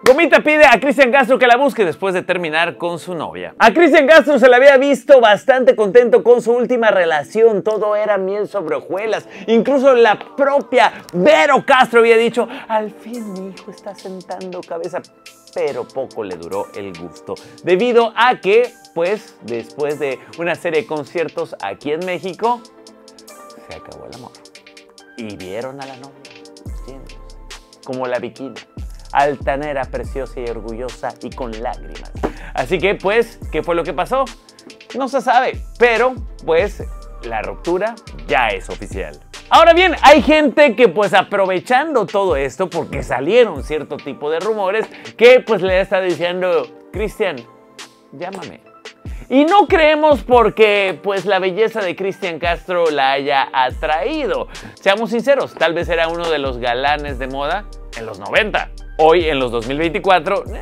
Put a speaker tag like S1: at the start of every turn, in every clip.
S1: Gomita pide a Cristian Castro que la busque después de terminar con su novia. A Cristian Castro se le había visto bastante contento con su última relación. Todo era miel sobre hojuelas. Incluso la propia Vero Castro había dicho, al fin mi hijo está sentando cabeza. Pero poco le duró el gusto. Debido a que, pues, después de una serie de conciertos aquí en México, se acabó el amor. Y vieron a la novia. Como la bikini altanera, preciosa y orgullosa y con lágrimas. Así que, pues, ¿qué fue lo que pasó? No se sabe, pero pues la ruptura ya es oficial. Ahora bien, hay gente que pues aprovechando todo esto, porque salieron cierto tipo de rumores, que pues le está diciendo, Cristian, llámame. Y no creemos porque pues la belleza de Cristian Castro la haya atraído. Seamos sinceros, tal vez era uno de los galanes de moda en los 90. Hoy, en los 2024, eh,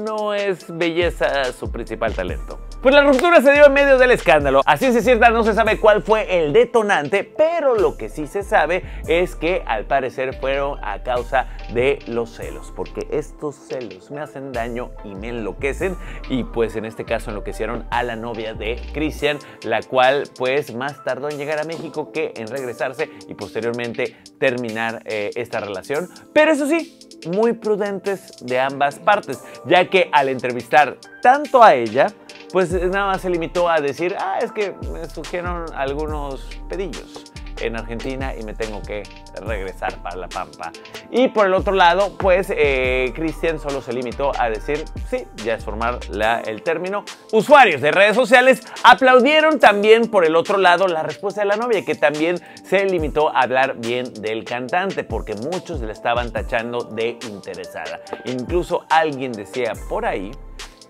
S1: no es belleza su principal talento. Pues la ruptura se dio en medio del escándalo. Así es cierta, no se sabe cuál fue el detonante, pero lo que sí se sabe es que al parecer fueron a causa de los celos, porque estos celos me hacen daño y me enloquecen y pues en este caso enloquecieron a la novia de Christian, la cual pues más tardó en llegar a México que en regresarse y posteriormente terminar eh, esta relación. Pero eso sí, muy prudentes de ambas partes, ya que al entrevistar tanto a ella, pues nada más se limitó a decir, ah, es que me surgieron algunos pedillos en Argentina y me tengo que regresar para La Pampa. Y por el otro lado, pues eh, Cristian solo se limitó a decir, sí, ya es formar el término. Usuarios de redes sociales aplaudieron también por el otro lado la respuesta de la novia, que también se limitó a hablar bien del cantante, porque muchos le estaban tachando de interesada. Incluso alguien decía por ahí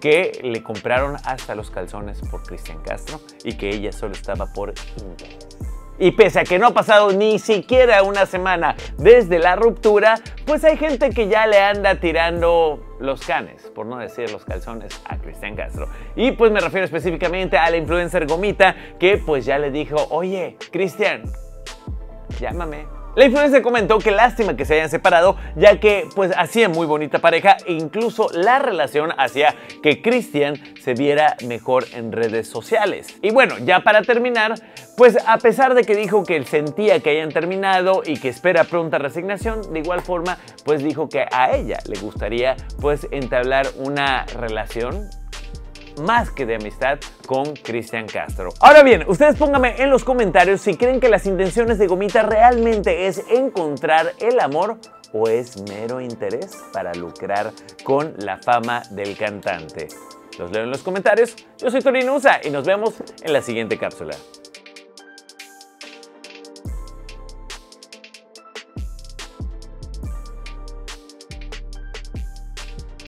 S1: que le compraron hasta los calzones por Cristian Castro y que ella solo estaba por. Y pese a que no ha pasado ni siquiera una semana desde la ruptura, pues hay gente que ya le anda tirando los canes, por no decir los calzones, a Cristian Castro. Y pues me refiero específicamente a la influencer Gomita, que pues ya le dijo, oye, Cristian, llámame, la influencer comentó que lástima que se hayan separado, ya que pues hacían muy bonita pareja e incluso la relación hacía que Christian se viera mejor en redes sociales. Y bueno, ya para terminar, pues a pesar de que dijo que él sentía que hayan terminado y que espera pronta resignación, de igual forma pues dijo que a ella le gustaría pues entablar una relación más que de amistad con Cristian Castro. Ahora bien, ustedes pónganme en los comentarios si creen que las intenciones de Gomita realmente es encontrar el amor o es mero interés para lucrar con la fama del cantante. Los leo en los comentarios. Yo soy Torino Usa y nos vemos en la siguiente cápsula.